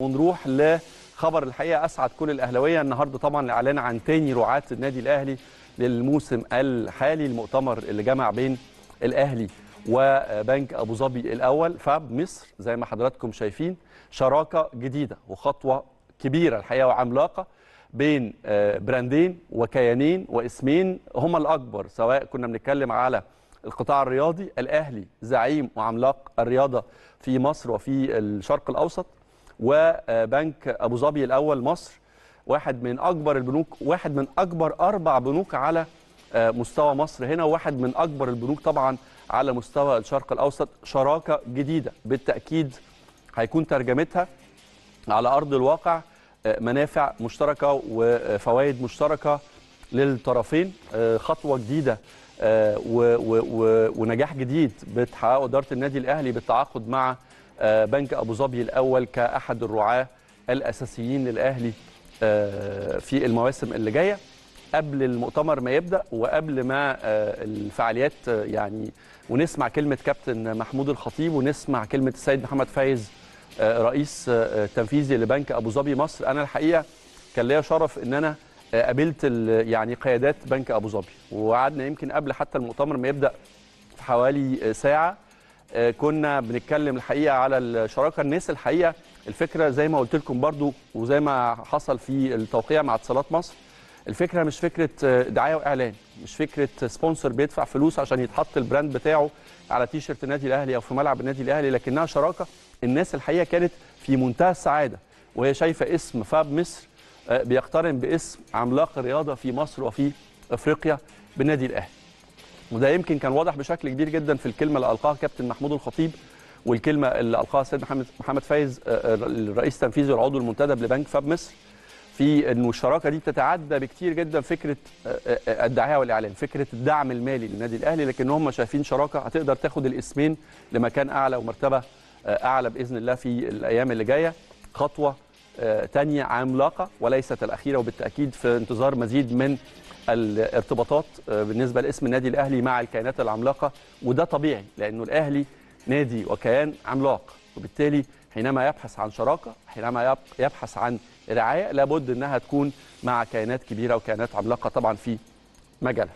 ونروح لخبر الحقيقة. أسعد كل الأهلاوية النهارده طبعا الاعلان عن تاني رعاة النادي الأهلي للموسم الحالي المؤتمر اللي جمع بين الأهلي وبنك أبو ظبي الأول. فاب مصر زي ما حضراتكم شايفين شراكة جديدة وخطوة كبيرة الحقيقة وعملاقة بين براندين وكيانين واسمين هما الأكبر. سواء كنا بنتكلم على القطاع الرياضي الأهلي زعيم وعملاق الرياضة في مصر وفي الشرق الأوسط وبنك أبو ظبي الأول مصر واحد من أكبر البنوك واحد من أكبر أربع بنوك على مستوى مصر هنا وواحد من أكبر البنوك طبعا على مستوى الشرق الأوسط. شراكة جديدة بالتأكيد هيكون ترجمتها على أرض الواقع منافع مشتركة وفوائد مشتركة للطرفين خطوة جديدة ونجاح جديد بتحققه إدارة النادي الأهلي بالتعاقد مع بنك أبو ظبي الأول كأحد الرعاة الأساسيين للأهلي في المواسم اللي جاية قبل المؤتمر ما يبدأ وقبل ما الفعاليات يعني ونسمع كلمة كابتن محمود الخطيب ونسمع كلمة السيد محمد فايز رئيس تنفيذي لبنك أبو ظبي مصر. أنا الحقيقة كان ليا شرف إن أنا قابلت يعني قيادات بنك أبو ظبي. وقعدنا يمكن قبل حتى المؤتمر ما يبدأ في حوالي ساعة كنا بنتكلم الحقيقة على الشراكة. الناس الحقيقة الفكرة زي ما قلت لكم برضو وزي ما حصل في التوقيع مع اتصالات مصر الفكرة مش فكرة دعاية وإعلان مش فكرة sponsor بيدفع فلوس عشان يتحط ال brand بتاعه على تي شيرت النادي الأهلي أو في ملعب النادي الأهلي لكنها شراكة. الناس الحقيقة كانت في منتهى السعادة وهي شايفة اسم فاب مصر بيقترن باسم عملاق الرياضة في مصر وفي إفريقيا بالنادي الأهلي. وده يمكن كان واضح بشكل كبير جدا في الكلمة اللي ألقاها كابتن محمود الخطيب والكلمة اللي ألقاها السيد محمد محمد فايز الرئيس التنفيذي والعضو المنتدب لبنك فاب مصر في إنه الشراكة دي بتتعدى بكتير جدا فكرة الدعاية والإعلان فكرة الدعم المالي للنادي الأهلي لكن هم شايفين شراكة هتقدر تاخد الاسمين لمكان أعلى ومرتبة أعلى بإذن الله في الأيام اللي جاية. خطوة تانية عملاقه وليست الأخيرة وبالتأكيد في انتظار مزيد من الارتباطات بالنسبة لاسم النادي الأهلي مع الكيانات العملاقة وده طبيعي لأنه الأهلي نادي وكيان عملاق. وبالتالي حينما يبحث عن شراكة حينما يبحث عن رعاية لابد إنها تكون مع كيانات كبيرة وكيانات عملاقة طبعا في مجالها.